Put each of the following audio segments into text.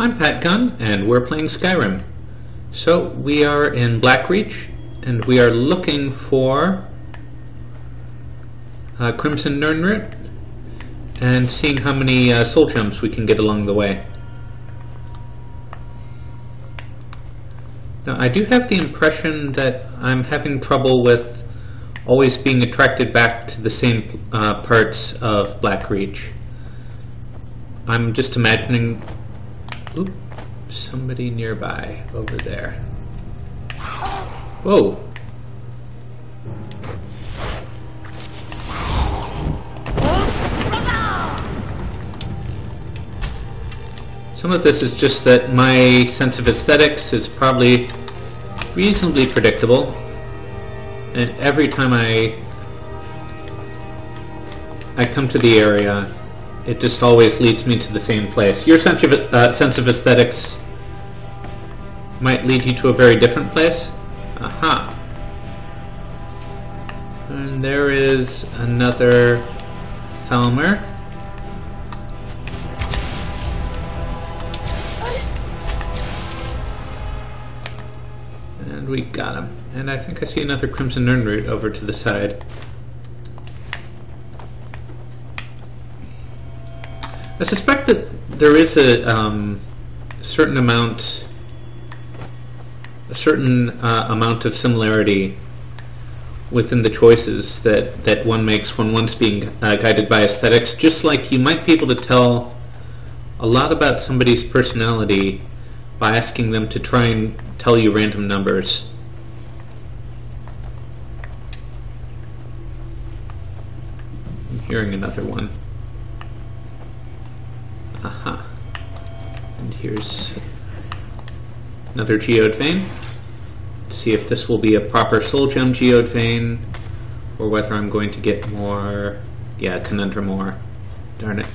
I'm Pat Gunn, and we're playing Skyrim. So, we are in Blackreach, and we are looking for uh, Crimson Nirnroot, and seeing how many uh, soul gems we can get along the way. Now, I do have the impression that I'm having trouble with always being attracted back to the same uh, parts of Blackreach. I'm just imagining Oop, somebody nearby over there. Whoa. Some of this is just that my sense of aesthetics is probably reasonably predictable. And every time I I come to the area, it just always leads me to the same place. Your sense of, uh, sense of aesthetics might lead you to a very different place. Aha. And there is another Falmer. And we got him. And I think I see another Crimson Nirnroot over to the side. I suspect that there is a um, certain amount, a certain uh, amount of similarity within the choices that, that one makes when one's being uh, guided by aesthetics. Just like you might be able to tell a lot about somebody's personality by asking them to try and tell you random numbers. I'm hearing another one. Aha. And here's another geode vein. See if this will be a proper soul gem geode vein, or whether I'm going to get more, yeah, corundum ore. Darn it.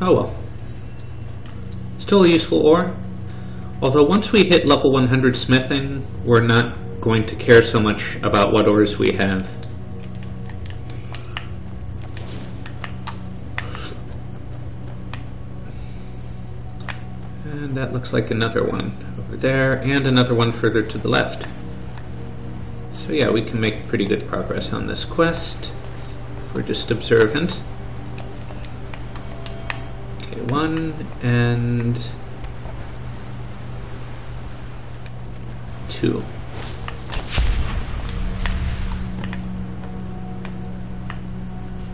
Oh well. Still a useful ore. Although once we hit level 100 smithing, we're not going to care so much about what ores we have. And that looks like another one over there, and another one further to the left. So yeah, we can make pretty good progress on this quest. We're just observant. Okay, one and two.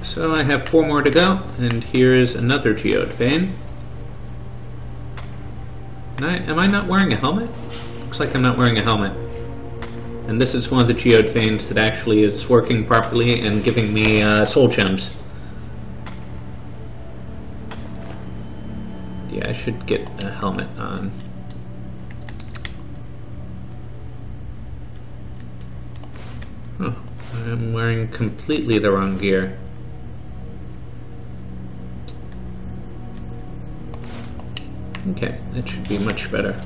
So I have four more to go, and here is another geode vein. I, am I not wearing a helmet? Looks like I'm not wearing a helmet. And this is one of the geode veins that actually is working properly and giving me uh, soul gems. Yeah, I should get a helmet on. Oh, I'm wearing completely the wrong gear. Okay, that should be much better.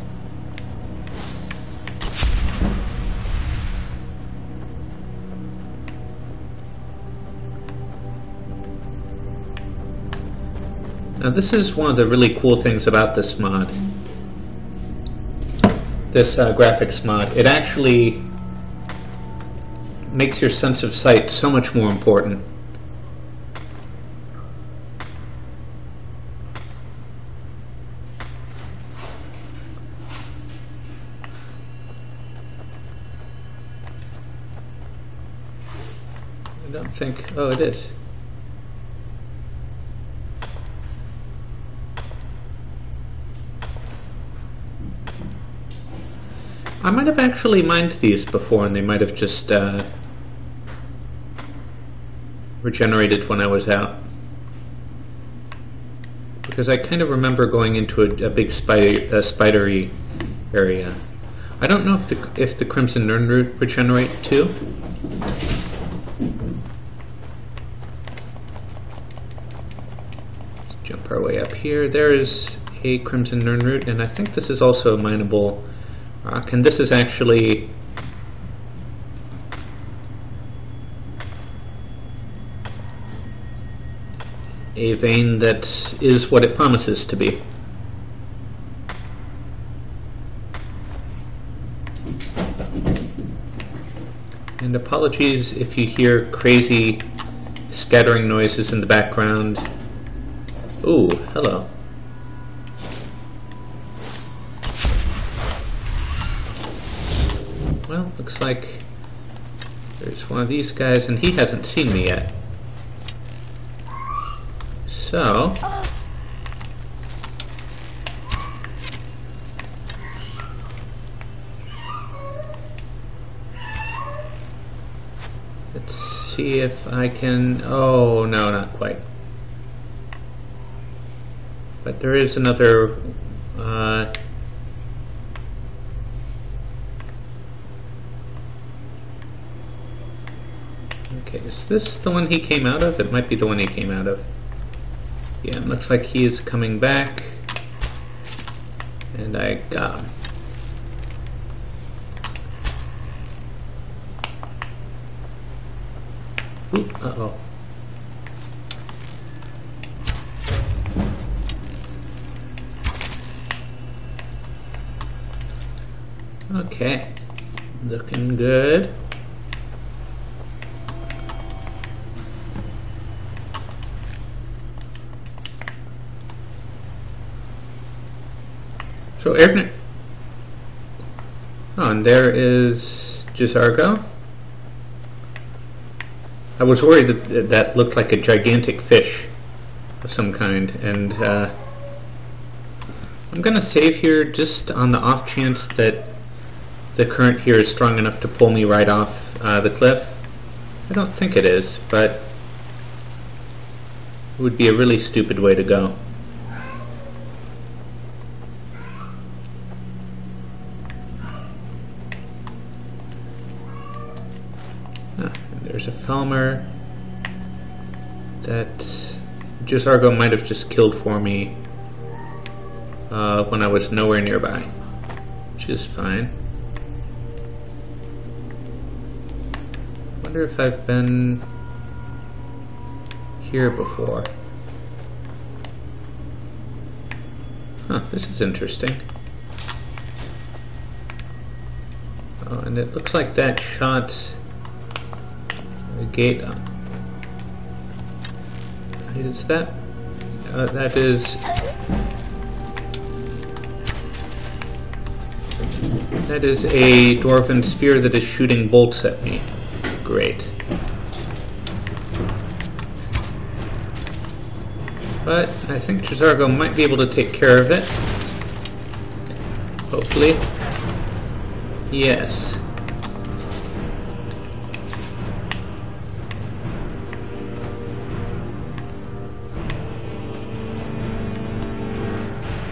Now this is one of the really cool things about this mod. This uh, graphics mod. It actually makes your sense of sight so much more important. Think... Oh, it is. I might have actually mined these before and they might have just uh, regenerated when I was out. Because I kind of remember going into a, a big spider, a spidery area. I don't know if the if the Crimson Nirnroot regenerate too. Jump our way up here. There is a Crimson Nirnroot, and I think this is also a mineable uh, rock. And this is actually a vein that is what it promises to be. And apologies if you hear crazy scattering noises in the background. Ooh, hello. Well, looks like there's one of these guys and he hasn't seen me yet. So... Let's see if I can... Oh, no, not quite. But there is another... Uh, okay, is this the one he came out of? It might be the one he came out of. Yeah, it looks like he is coming back. And I got him. Uh-oh. Okay, looking good. So Eric, oh, and there is J'zargo. I was worried that that looked like a gigantic fish of some kind, and uh, I'm going to save here just on the off chance that the current here is strong enough to pull me right off uh, the cliff. I don't think it is, but it would be a really stupid way to go. There's a Falmer that J'zargo might have just killed for me uh, when I was nowhere nearby, which is fine. Wonder if I've been here before. Huh, this is interesting. Oh, and it looks like that shot gate is that uh, that is that is a dwarven spear that is shooting bolts at me great. But I think J'zargo might be able to take care of it. Hopefully. Yes.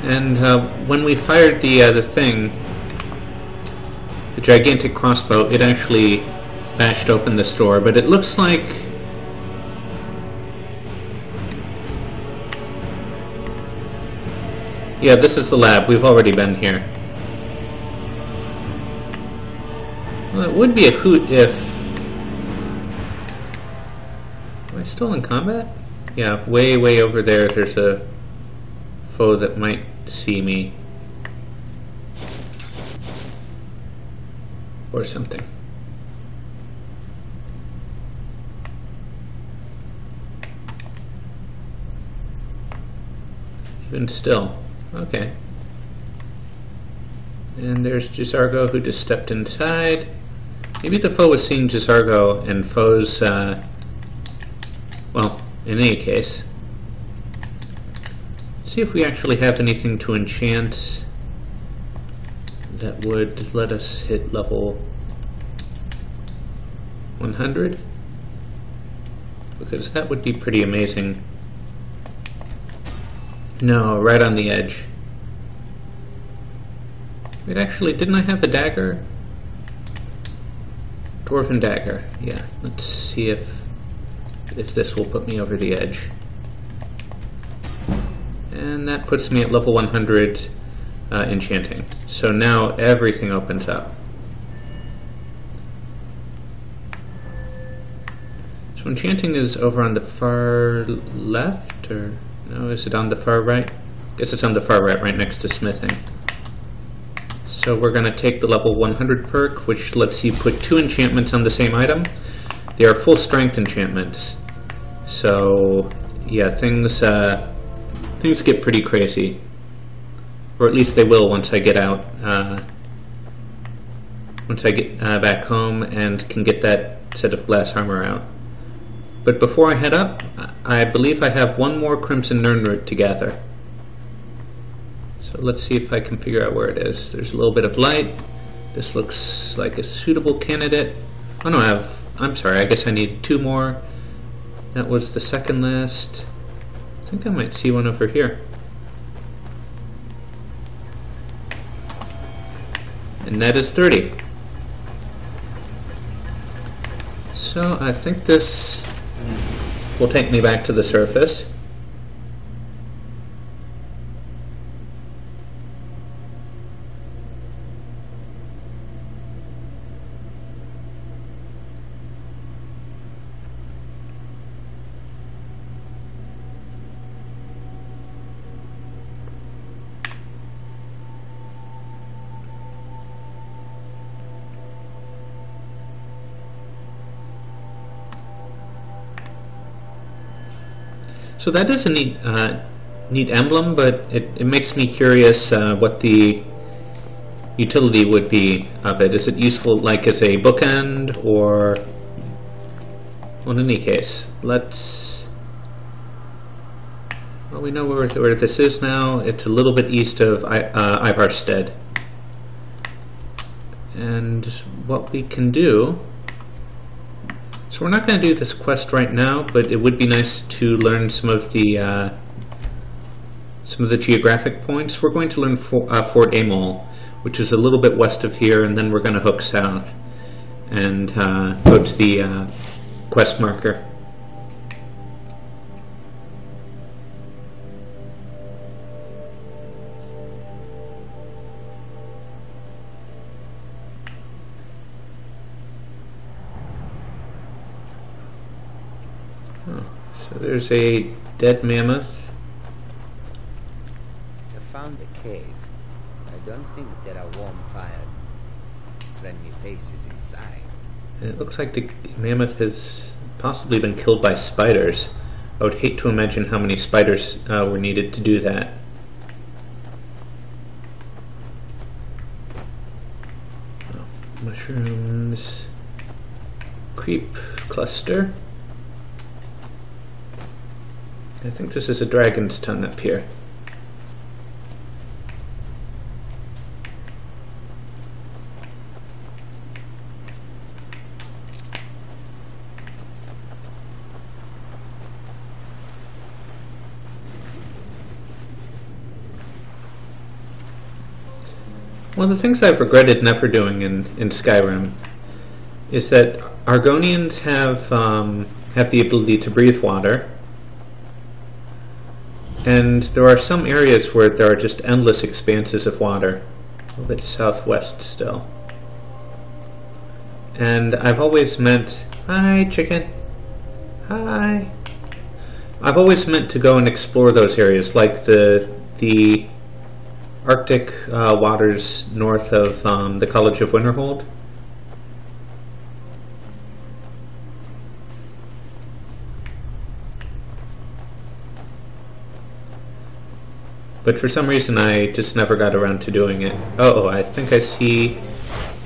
And uh, when we fired the uh, the thing, the gigantic crossbow, it actually bashed open the door, But it looks like yeah, this is the lab. We've already been here. Well, it would be a hoot if. Am I still in combat? Yeah, way, way over there. There's a foe that might see me or something. Even still. Okay. And there's J'zargo who just stepped inside. Maybe the foe was seeing J'zargo and foes, uh, well, in any case, see if we actually have anything to enchant that would let us hit level 100 because that would be pretty amazing no right on the edge wait actually didn't I have a dagger dwarven dagger yeah let's see if if this will put me over the edge and that puts me at level 100 uh, enchanting. So now everything opens up. So enchanting is over on the far left, or no, is it on the far right? guess it's on the far right, right next to smithing. So we're going to take the level 100 perk, which lets you put two enchantments on the same item. They are full strength enchantments. So, yeah, things, uh, things get pretty crazy. Or at least they will once I get out, uh, once I get uh, back home and can get that set of glass armor out. But before I head up, I believe I have one more Crimson Nirnroot to gather. So let's see if I can figure out where it is. There's a little bit of light. This looks like a suitable candidate. Oh no, I have, I'm sorry, I guess I need two more. That was the second last. I think I might see one over here. And that is 30. So I think this will take me back to the surface. So that is a neat, uh, neat emblem, but it, it makes me curious uh, what the utility would be of it. Is it useful like as a bookend or... Well, in any case, let's... Well, we know where, where this is now. It's a little bit east of uh, Ivarstead. And what we can do so we're not going to do this quest right now, but it would be nice to learn some of the uh, some of the geographic points. We're going to learn for, uh, Fort Amol, which is a little bit west of here, and then we're going to hook south and uh, go to the uh, quest marker. There's a dead mammoth. I found the cave. I don't think there are warm fire, friendly faces inside. It looks like the mammoth has possibly been killed by spiders. I would hate to imagine how many spiders uh, were needed to do that. Oh, mushrooms. Creep cluster. I think this is a dragon's tongue up here. One of the things I've regretted never doing in, in Skyrim is that Argonians have um, have the ability to breathe water, and there are some areas where there are just endless expanses of water. A little bit southwest still. And I've always meant, hi chicken, hi. I've always meant to go and explore those areas, like the the Arctic uh, waters north of um, the College of Winterhold. But for some reason I just never got around to doing it. Oh, I think I see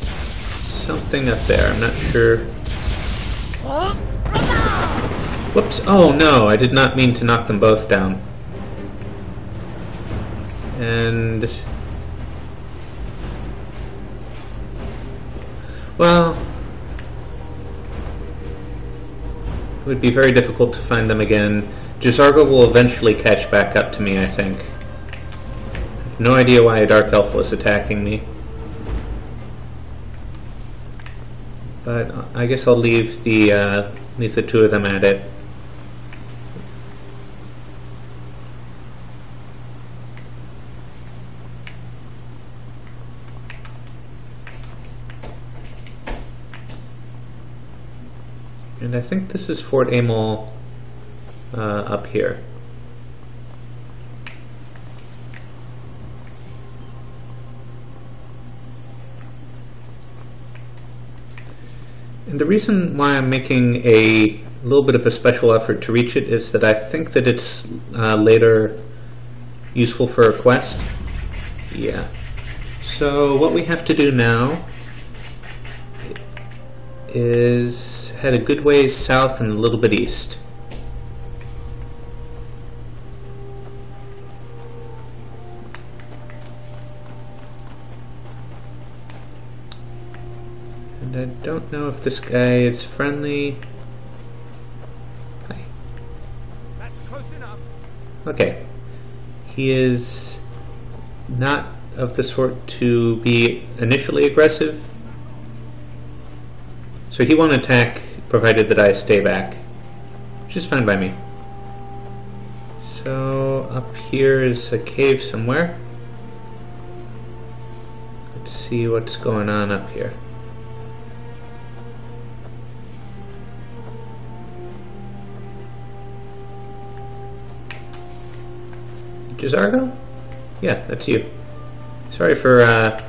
something up there. I'm not sure. Whoops. Oh no, I did not mean to knock them both down. And... Well... It would be very difficult to find them again. J'zargo will eventually catch back up to me, I think. No idea why a Dark Elf was attacking me. But I guess I'll leave the uh, leave the two of them at it. And I think this is Fort Amol uh, up here. And the reason why I'm making a little bit of a special effort to reach it is that I think that it's uh, later useful for a quest. Yeah. So what we have to do now is head a good ways south and a little bit east. Don't know if this guy is friendly. Hi. That's close enough. Okay. He is not of the sort to be initially aggressive. So he won't attack provided that I stay back. Which is fine by me. So up here is a cave somewhere. Let's see what's going on up here. J'zargo? Yeah, that's you. Sorry for uh,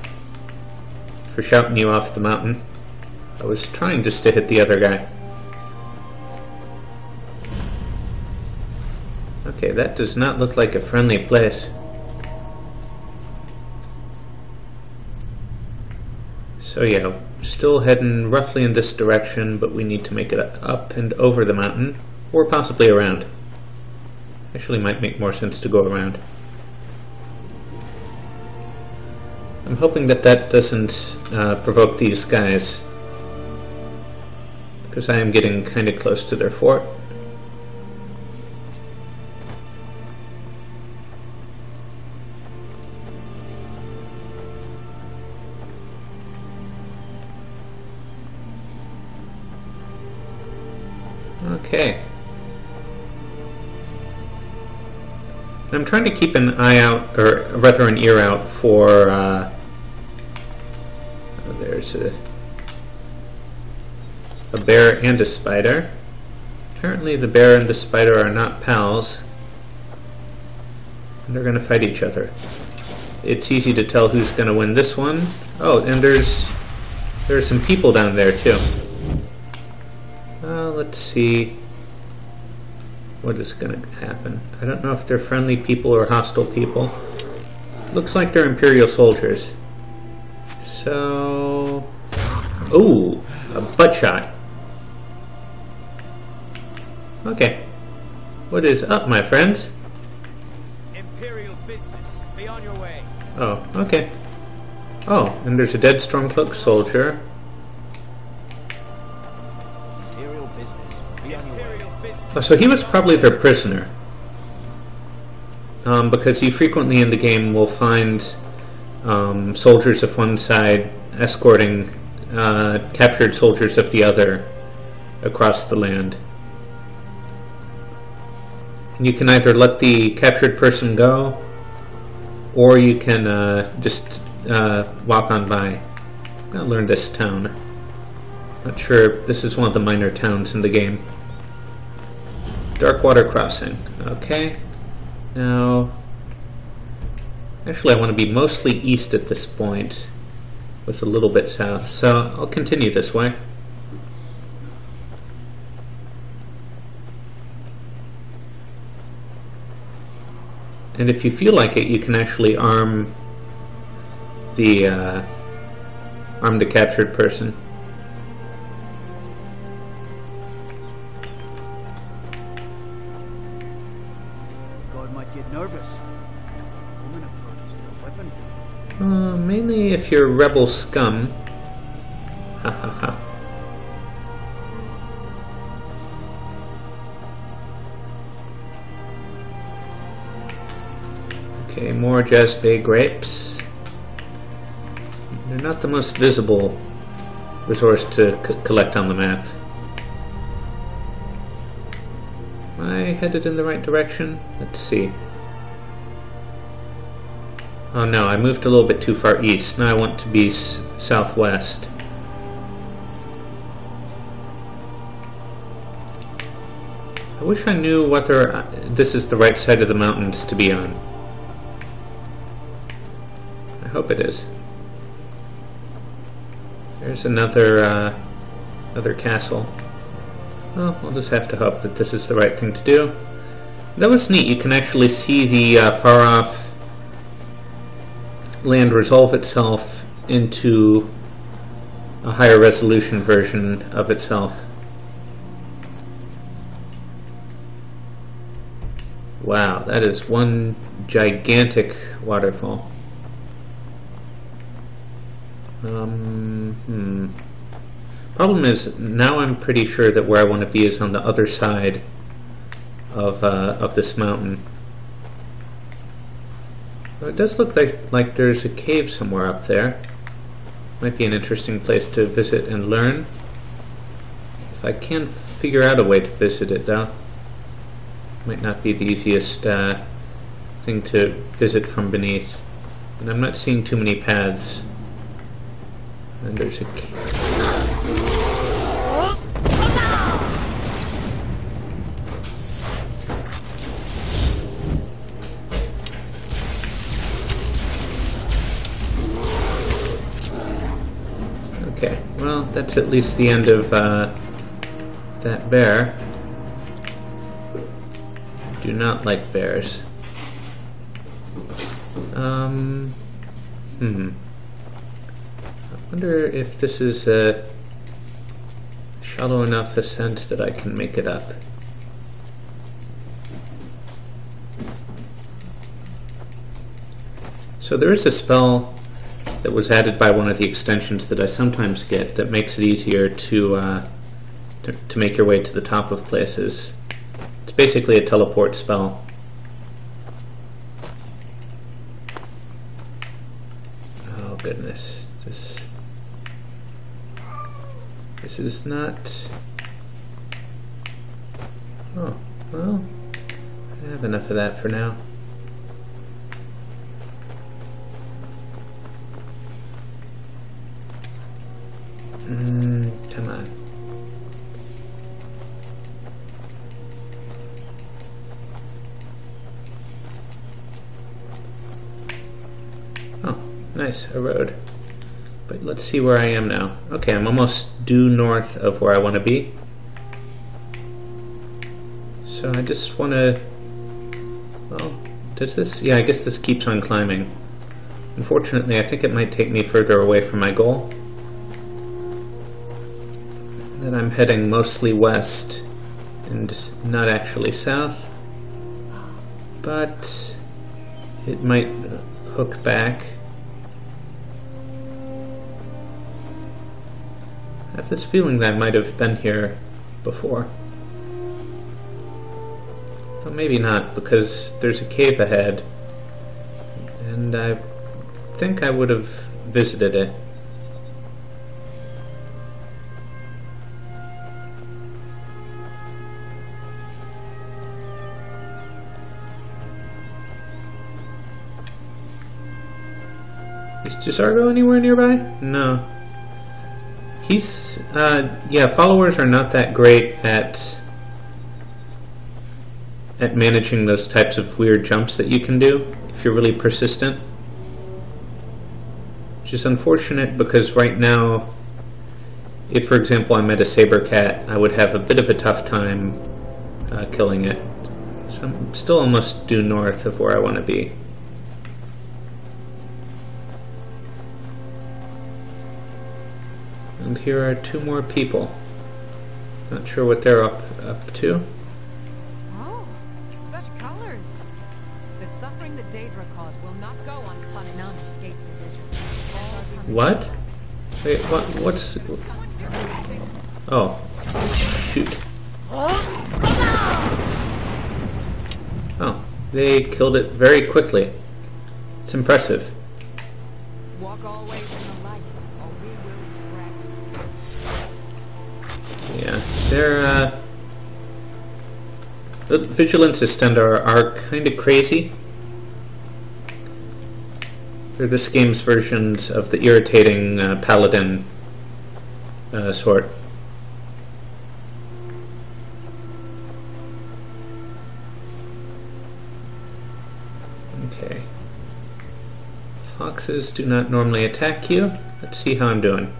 for shouting you off the mountain. I was trying just to hit the other guy. Okay, that does not look like a friendly place. So yeah, still heading roughly in this direction, but we need to make it up and over the mountain, or possibly around. Actually might make more sense to go around. I'm hoping that that doesn't uh, provoke these guys. Because I am getting kind of close to their fort. I'm trying to keep an eye out, or rather an ear out, for, uh, oh, there's a, a bear and a spider. Apparently the bear and the spider are not pals. And they're going to fight each other. It's easy to tell who's going to win this one. Oh, and there's, there's some people down there too. Uh, let's see what is going to happen. I don't know if they're friendly people or hostile people. Looks like they're Imperial soldiers. So... Ooh, a butt shot. Okay. What is up, my friends? Imperial business. Be on your way. Oh, okay. Oh, and there's a dead Stormcloak soldier. So he was probably their prisoner. Um, because you frequently in the game will find um, soldiers of one side escorting uh, captured soldiers of the other across the land. And you can either let the captured person go, or you can uh, just uh, walk on by. I'm gonna learn this town. Not sure this is one of the minor towns in the game. Darkwater Crossing. Okay. Now, actually, I want to be mostly east at this point, with a little bit south. So I'll continue this way. And if you feel like it, you can actually arm the uh, arm the captured person. Mainly if you're rebel scum. Ha ha ha. Okay, more Jazbay grapes. They're not the most visible resource to collect on the map. Am I headed in the right direction? Let's see. Oh no, I moved a little bit too far east. Now I want to be southwest. I wish I knew whether uh, this is the right side of the mountains to be on. I hope it is. There's another, uh, another castle. Well, we'll just have to hope that this is the right thing to do. That was neat. You can actually see the uh, far-off land resolve itself into a higher resolution version of itself. Wow, that is one gigantic waterfall. Um, hmm. Problem is, now I'm pretty sure that where I want to be is on the other side of, uh, of this mountain. It does look like, like there's a cave somewhere up there. Might be an interesting place to visit and learn. If I can figure out a way to visit it though. Might not be the easiest uh, thing to visit from beneath. And I'm not seeing too many paths. And there's a Okay, that's at least the end of uh, that bear. Do not like bears. Um, hmm. I wonder if this is a shallow enough ascent that I can make it up. So there is a spell that was added by one of the extensions that I sometimes get that makes it easier to, uh, to, to make your way to the top of places. It's basically a teleport spell. Oh goodness, this this is not. Oh well, I have enough of that for now. Nice, a road. But let's see where I am now. Okay, I'm almost due north of where I want to be. So I just want to... Well, does this... Yeah, I guess this keeps on climbing. Unfortunately, I think it might take me further away from my goal. Then I'm heading mostly west and not actually south. But it might hook back. I have this feeling that I might have been here before. But maybe not, because there's a cave ahead. And I think I would have visited it. Is J'zargo anywhere nearby? No. He's, uh, yeah, followers are not that great at at managing those types of weird jumps that you can do if you're really persistent. Which is unfortunate because right now, if for example I met a saber cat, I would have a bit of a tough time uh, killing it. So I'm still almost due north of where I want to be. And here are two more people. Not sure what they're up up to. Oh, such colors. The suffering that Daedra caused will not go unpunished. None escape the vigil. All are coming What? Wait, what? What's? Someone do anything. Oh, shoot! Oh, they killed it very quickly. It's impressive. Walk all Their uh, the vigilance systems are, are kind of crazy. They're this game's versions of the irritating uh, paladin uh, sort. Okay. Foxes do not normally attack you. Let's see how I'm doing.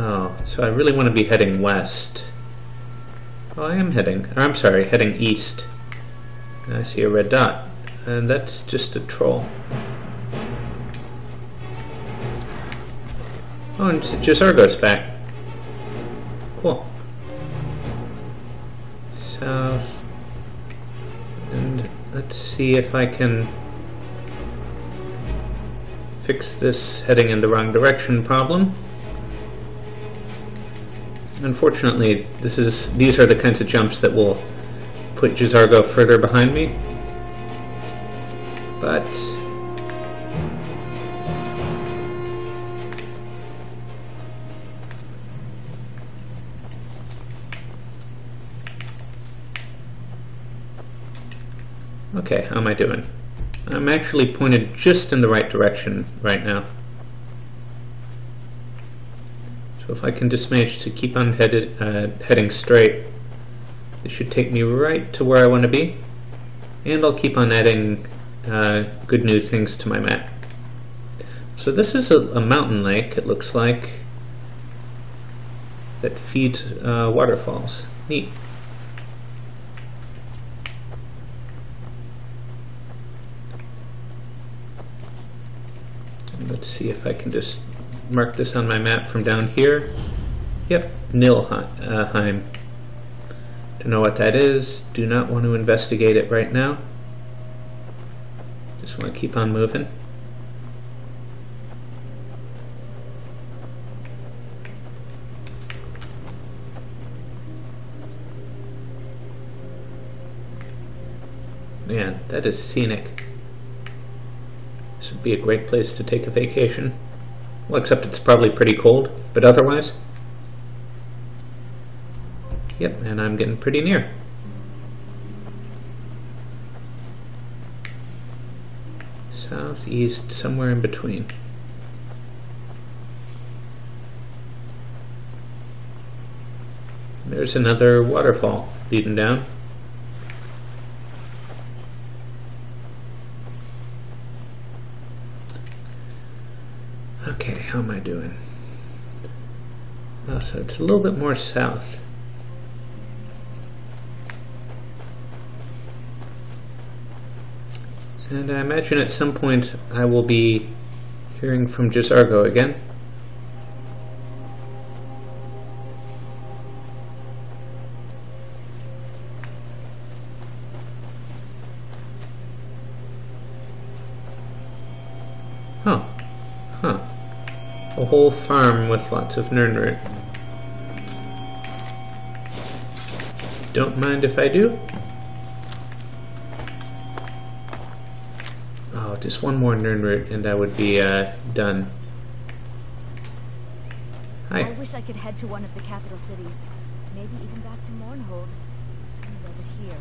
Oh, so I really want to be heading west. Oh, I am heading, or I'm sorry, heading east. And I see a red dot, and that's just a troll. Oh, and J'zargo's back. Cool. South. And let's see if I can fix this heading in the wrong direction problem. Unfortunately, this is these are the kinds of jumps that will put J'zargo further behind me. But Okay, how am I doing? I'm actually pointed just in the right direction right now. So if I can just manage to keep on headed, uh, heading straight, this should take me right to where I want to be. And I'll keep on adding uh, good new things to my map. So this is a, a mountain lake, it looks like, that feeds uh, waterfalls. Neat. Let's see if I can just mark this on my map from down here. Yep, Nilheim. Uh, Don't know what that is. Do not want to investigate it right now. Just want to keep on moving. Man, that is scenic. This would be a great place to take a vacation. Well, except it's probably pretty cold, but otherwise. Yep, and I'm getting pretty near. Southeast, somewhere in between. There's another waterfall leading down. Okay, how am I doing? Oh, so it's a little bit more south. And I imagine at some point I will be hearing from J'zargo again. Oh. Huh. A whole farm with lots of Nirnroot. Don't mind if I do. Oh, just one more Nirnroot and I would be uh, done. I wish I could head to one of the capital cities. Maybe even back to Mournhold. I love it here.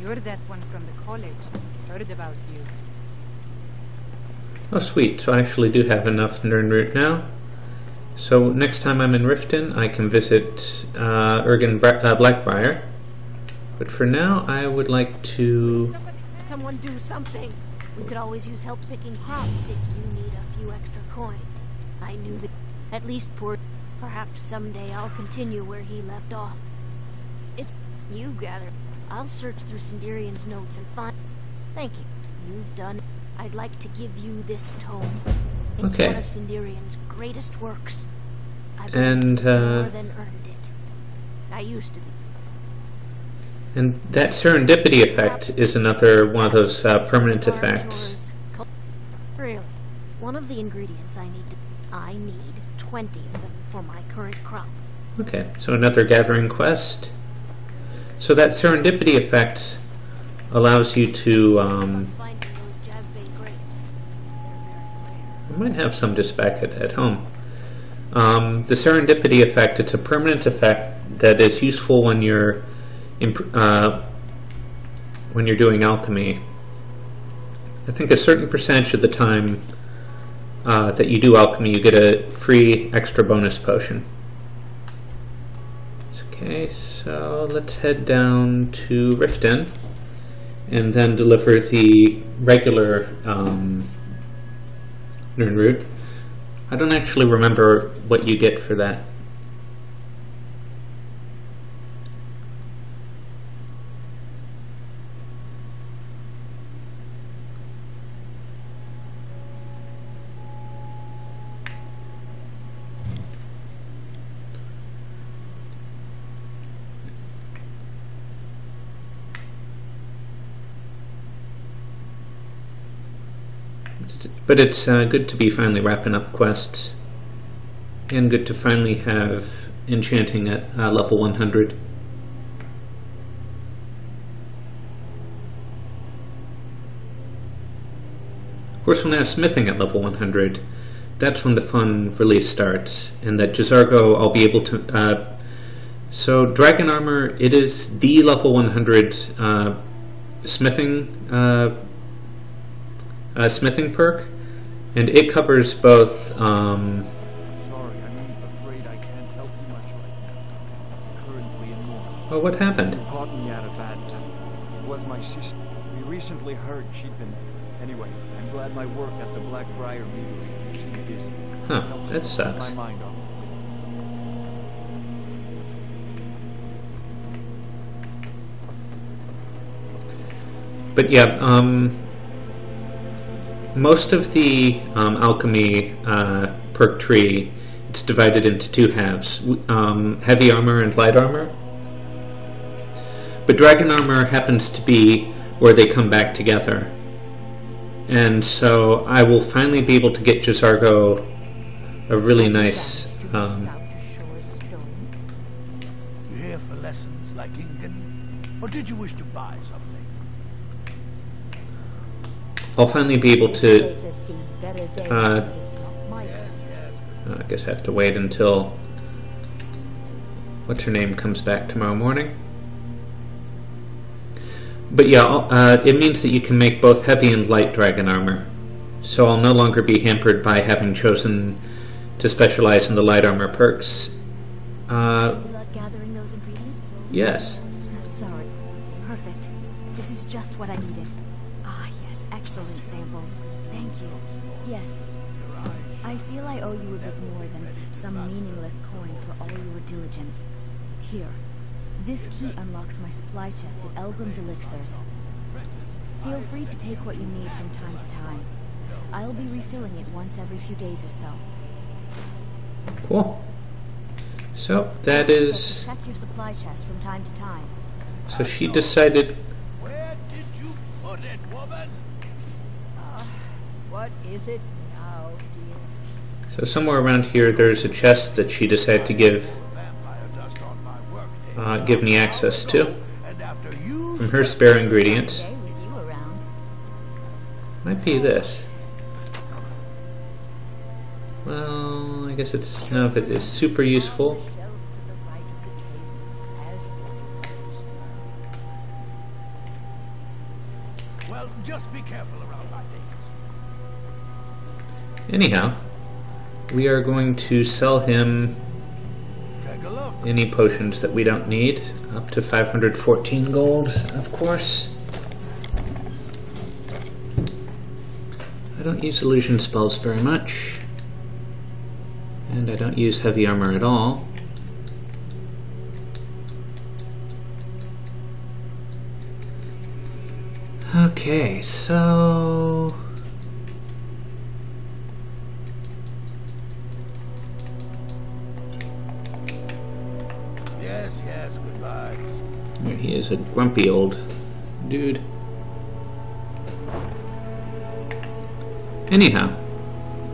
You're that one from the college. Heard about you. Oh sweet, so I actually do have enough Nirnroot now. So next time I'm in Riften, I can visit uh, Ergen Bra- uh, Blackbriar. But for now, I would like to... Someone do something. We could always use help picking crops if you need a few extra coins. I knew that at least poor. Perhaps someday I'll continue where he left off. It's you gather. I'll search through Sinderion's notes and find. Thank you. You've done. I'd like to give you this tome. It's Okay. one of Sinderion's greatest works. I've And, uh, more than earned it. I used to be. And that serendipity effect is another one of those uh, permanent effects. Really, one of the ingredients I need to. I need 20 of them for my current crop. Okay, so another gathering quest. So that serendipity effect allows you to, um, Finding those Jazbay grapes. They're very rare. I might have some just back at, at home. Um, the serendipity effect, it's a permanent effect that is useful when you're uh, when you're doing alchemy. I think a certain percentage of the time uh, that you do alchemy, you get a free extra bonus potion. Okay, so let's head down to Riften and then deliver the regular um, Nirnroot. I don't actually remember what you get for that. But it's uh, good to be finally wrapping up quests, and good to finally have enchanting at uh, level 100. Of course, when I have smithing at level 100, that's when the fun really starts, and that J'zargo I'll be able to... Uh, so, Dragon Armor, it is the level 100 uh, smithing uh, uh, smithing perk, and it covers both. Um, Sorry, I'm afraid I can't help you much right now. Currently in mourning. oh, what happened? You me at a bad time. It was my sister. We recently heard she'd been. Anyway, I'm glad my work at the Black-Briar Meadery keeps me busy. Huh, that sucks. My mind off. But yeah, um, most of the um, alchemy uh, perk tree, it's divided into two halves: um, heavy armor and light armor. But dragon armor happens to be where they come back together, and so I will finally be able to get J'zargo a really nice. Um, You here for lessons like Ingun? Or did you wish to buy something? I'll finally be able to. Uh, I guess I have to wait until what's her name comes back tomorrow morning. But yeah, uh, it means that you can make both heavy and light dragon armor. So I'll no longer be hampered by having chosen to specialize in the light armor perks. Uh, yes. Sorry. Perfect. This is just what I needed. Yes. Excellent samples. Thank you. Yes. I feel I owe you a bit more than some meaningless coin for all your diligence. Here. This key unlocks my supply chest at Elgrim's Elixirs. Feel free to take what you need from time to time. I'll be refilling it once every few days or so. Cool. So that But to is. check your supply chest from time to time. So she decided. Where did you put it, woman? What is it now, dear? So somewhere around here, there's a chest that she decided to give Vampire dust on my work uh, give me access to And after you from her spare ingredients. Stay with you around. Might be this. Well, I guess it's none of it is super useful. Shelf to the right of the table as Well, just be careful around my things. Anyhow, we are going to sell him Take a look. any potions that we don't need, up to 514 gold, of course. I don't use illusion spells very much, and I don't use heavy armor at all. Okay, so is, a grumpy old dude. Anyhow,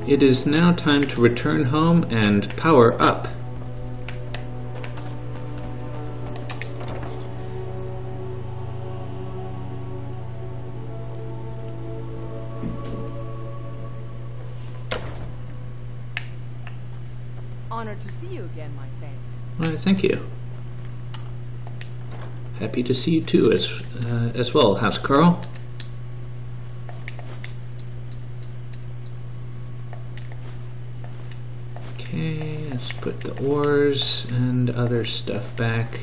it is now time to return home and power up. Honored to see you again, my friend. Why, thank you. Happy to see you too as, uh, as well. How's Carl? Okay, let's put the ores and other stuff back.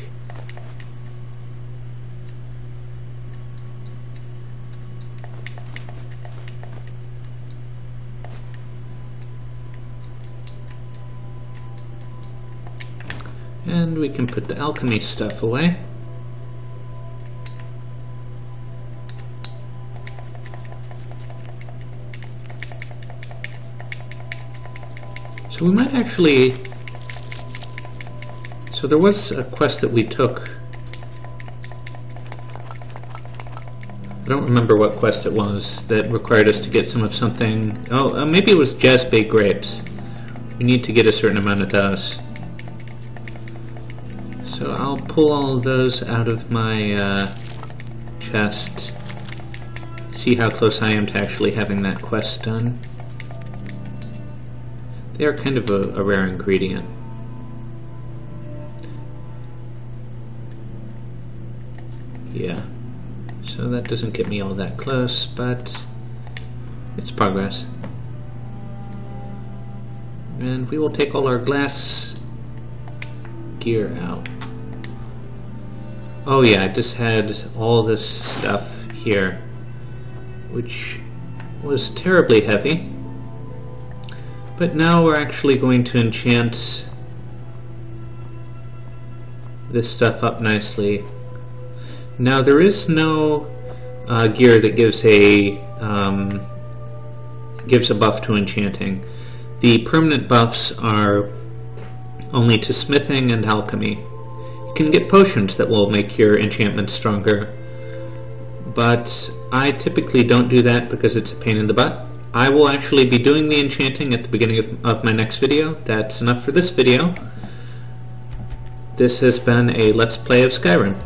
And we can put the alchemy stuff away. So we might actually... So there was a quest that we took. I don't remember what quest it was that required us to get some of something. Oh, uh, maybe it was Jazbay Grapes. We need to get a certain amount of those. So I'll pull all those out of my uh, chest. See how close I am to actually having that quest done. They are kind of a, a rare ingredient. Yeah. So that doesn't get me all that close, but it's progress. And we will take all our glass gear out. Oh yeah, I just had all this stuff here, which was terribly heavy. But now we're actually going to enchant this stuff up nicely. Now there is no uh, gear that gives a um, gives a buff to enchanting. The permanent buffs are only to smithing and alchemy. You can get potions that will make your enchantments stronger, but I typically don't do that because it's a pain in the butt. I will actually be doing the enchanting at the beginning of, of my next video. That's enough for this video. This has been a Let's Play of Skyrim.